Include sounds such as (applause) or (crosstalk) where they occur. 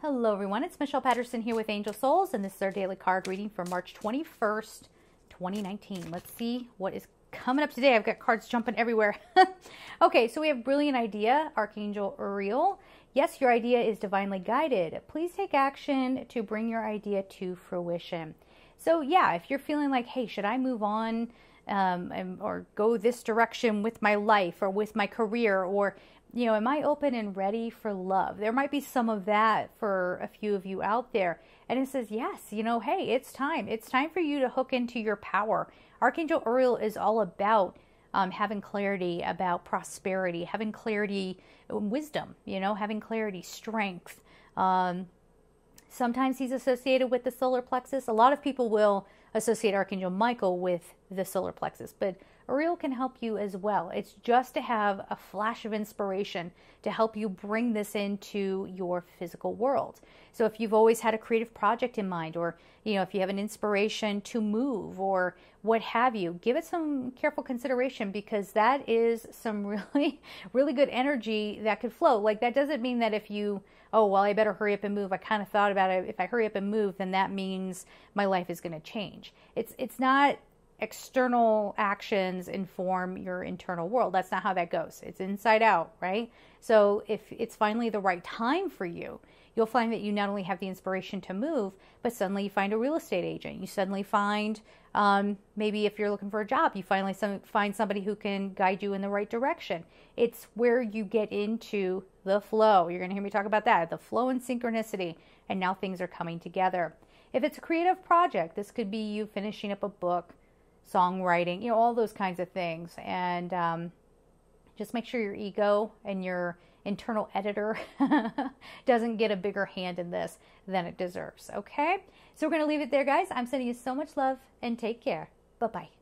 Hello, everyone. It's Michelle Patterson here with Angel Souls, and this is our daily card reading for March 21st, 2019. Let's see what is coming up today. I've got cards jumping everywhere. (laughs) okay, so we have Brilliant Idea, Archangel Uriel. Yes, your idea is divinely guided. Please take action to bring your idea to fruition. So, yeah, if you're feeling like, hey, should I move on um, or go this direction with my life or with my career or you know, am I open and ready for love? There might be some of that for a few of you out there. And it says, yes, you know, hey, it's time. It's time for you to hook into your power. Archangel Uriel is all about um, having clarity about prosperity, having clarity, wisdom, you know, having clarity, strength. Um, sometimes he's associated with the solar plexus. A lot of people will associate Archangel Michael with the solar plexus, but Ariel can help you as well. It's just to have a flash of inspiration to help you bring this into your physical world. So if you've always had a creative project in mind, or you know, if you have an inspiration to move or what have you, give it some careful consideration because that is some (laughs) really, really good energy that could flow. Like that doesn't mean that if you, oh, well, I better hurry up and move. I kind of thought about it. If I hurry up and move, then that means my life is going to change. It's it's not external actions inform your internal world. That's not how that goes. It's inside out, right? So if it's finally the right time for you, you'll find that you not only have the inspiration to move, but suddenly you find a real estate agent. You suddenly find um, maybe if you're looking for a job, you finally some, find somebody who can guide you in the right direction. It's where you get into the flow. You're going to hear me talk about that the flow and synchronicity, and now things are coming together. If it's a creative project, this could be you finishing up a book songwriting, you know, all those kinds of things. And um, just make sure your ego and your internal editor (laughs) doesn't get a bigger hand in this than it deserves. Okay? So we're going to leave it there, guys. I'm sending you so much love and take care. Bye bye.